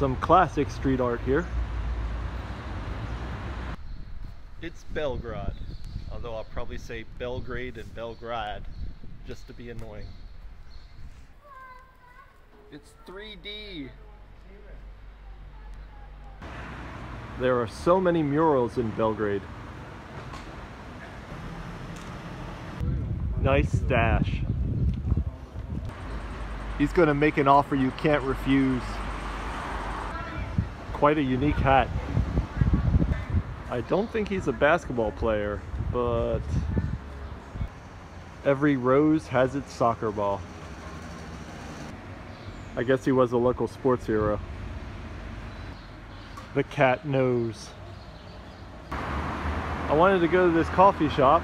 Some classic street art here. It's Belgrade, although I'll probably say Belgrade and Belgrade just to be annoying. It's 3D. There are so many murals in Belgrade. Nice stash. He's gonna make an offer you can't refuse. Quite a unique hat. I don't think he's a basketball player, but every rose has its soccer ball. I guess he was a local sports hero. The cat knows. I wanted to go to this coffee shop,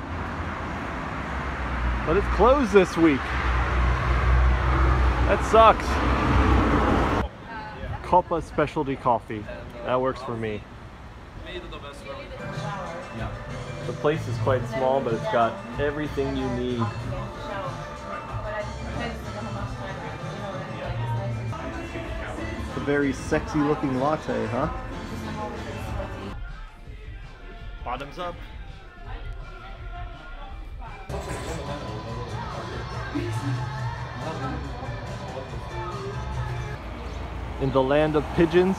but it's closed this week. That sucks. Koppa Specialty Coffee. That works for me. The place is quite small, but it's got everything you need. It's a very sexy looking latte, huh? Bottoms up. In the land of pigeons,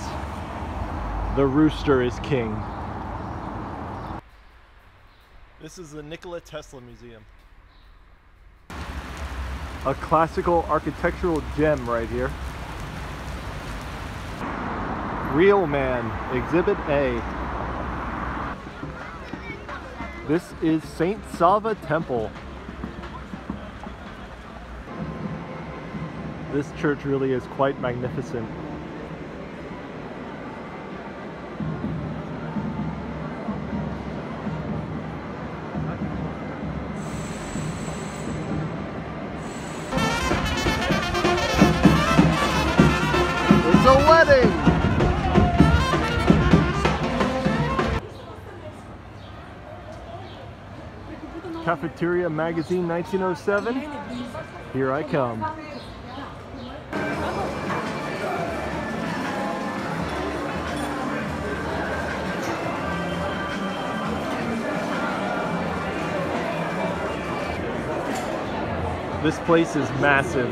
the rooster is king. This is the Nikola Tesla Museum. A classical architectural gem right here. Real Man, Exhibit A. This is St. Sava Temple. This church really is quite magnificent. Kafeterija Magazin 1907. Here I come. This place is massive.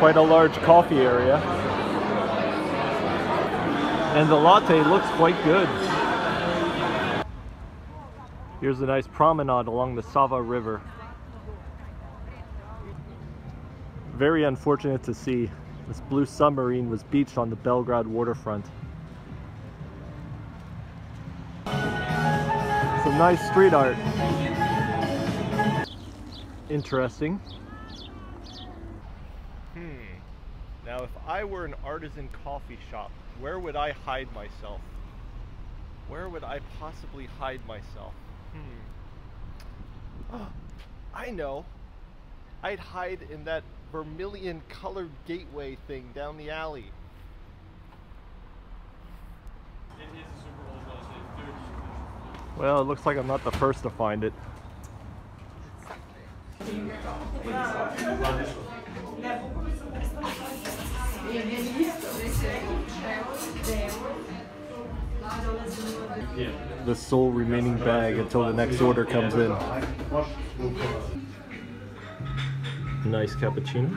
Quite a large coffee area. And the latte looks quite good. Here's a nice promenade along the Sava River. Very unfortunate to see. This blue submarine was beached on the Belgrade waterfront. Some nice street art. Interesting. Hmm. Now if I were an artisan coffee shop, where would I hide myself? Where would I possibly hide myself? Hmm. Oh, I know. I'd hide in that vermilion colored gateway thing down the alley. Well, it looks like I'm not the first to find it. The sole remaining bag until the next order comes in. Nice cappuccino.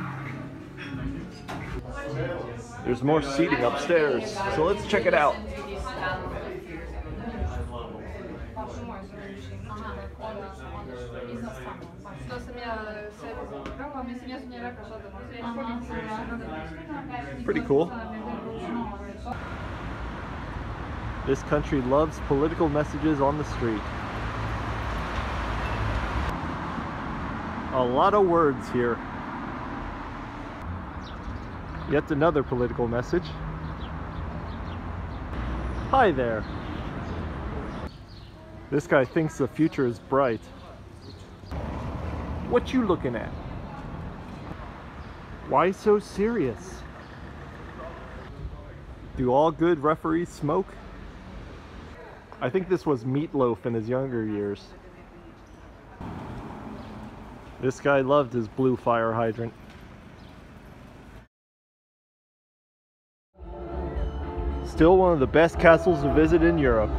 There's more seating upstairs, so let's check it out. Pretty cool. This country loves political messages on the street. A lot of words here. Yet another political message. Hi there. This guy thinks the future is bright. What you looking at? Why so serious? Do all good referees smoke? I think this was Meatloaf in his younger years. This guy loved his blue fire hydrant. Still one of the best castles to visit in Europe.